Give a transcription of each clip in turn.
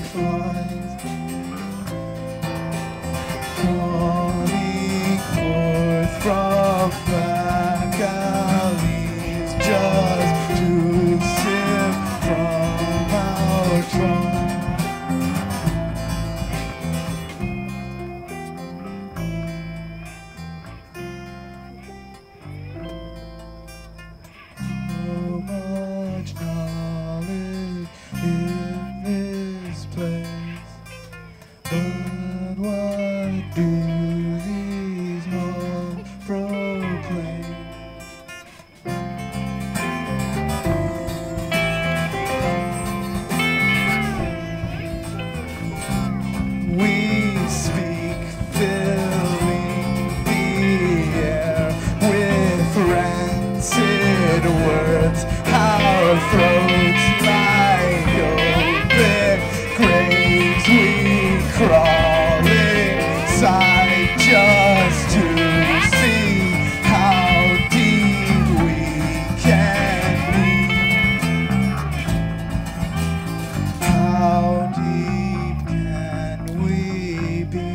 flies. Calling forth from alleys words. Our throats like open graves. We crawl inside just to see how deep we can be. How deep can we be?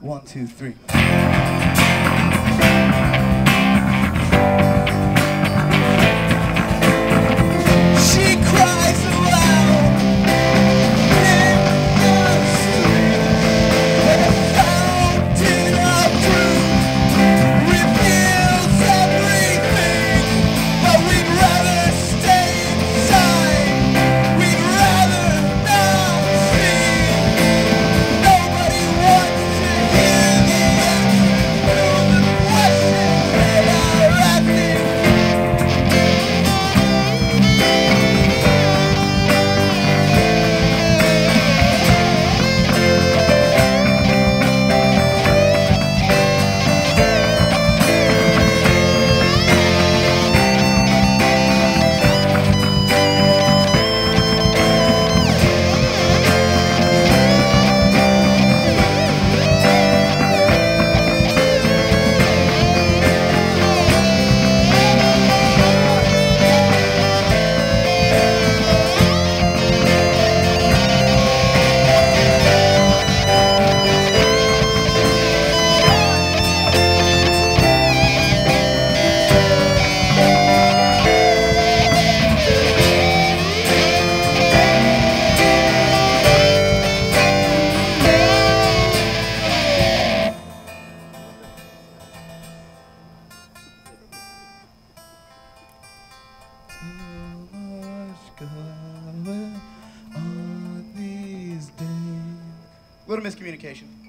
One, two, three. These days. Little miscommunication.